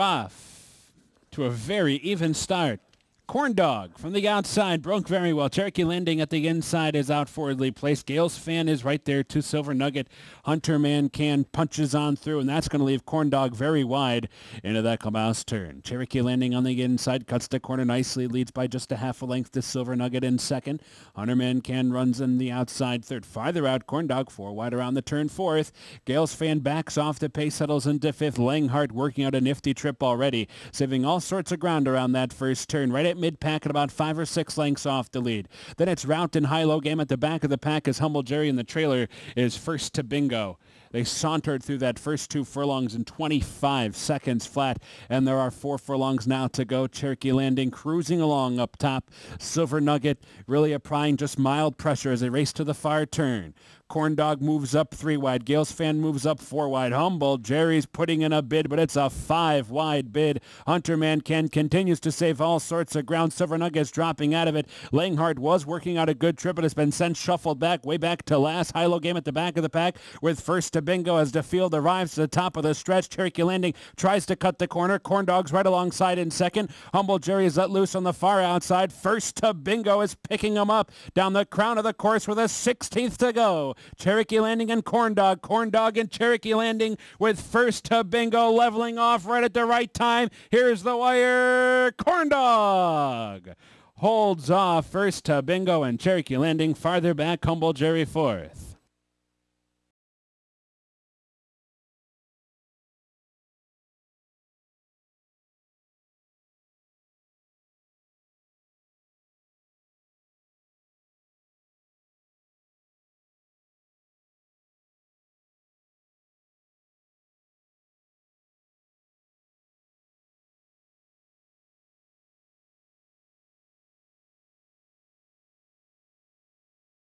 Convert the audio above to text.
Off to a very even start. Corn Dog from the outside broke very well. Cherokee Landing at the inside is out forwardly placed. Gales Fan is right there to Silver Nugget. Hunter Man Ken punches on through, and that's going to leave Corn Dog very wide into that clubhouse turn. Cherokee Landing on the inside cuts the corner nicely, leads by just a half a length to Silver Nugget in second. Hunter Man Ken runs in the outside third. Farther out, Corn Dog four wide around the turn fourth. Gales Fan backs off the pace, settles into fifth. Langhart working out a nifty trip already, saving all sorts of ground around that first turn. Right at mid-pack at about five or six lengths off the lead. Then it's Route and high-low game at the back of the pack as Humble Jerry in the trailer is first to bingo. They sauntered through that first two furlongs in 25 seconds flat, and there are four furlongs now to go. Cherokee Landing cruising along up top. Silver Nugget really applying just mild pressure as they race to the far turn. Corn Dog moves up three wide. Gales Fan moves up four wide. Humble. Jerry's putting in a bid, but it's a five wide bid. Hunter Man Ken continues to save all sorts of ground. Silver Nuggets dropping out of it. Langhart was working out a good trip, but has been sent shuffled back, way back to last. High-low game at the back of the pack with first to bingo as the field arrives to the top of the stretch. Cherokee Landing tries to cut the corner. Corn Dog's right alongside in second. Humble Jerry is let loose on the far outside. First to bingo is picking him up down the crown of the course with a 16th to go. Cherokee Landing and Corn Dog. Corn Dog and Cherokee Landing with first to bingo leveling off right at the right time. Here's the wire. Corn Dog holds off first to bingo and Cherokee Landing farther back. Humble Jerry fourth.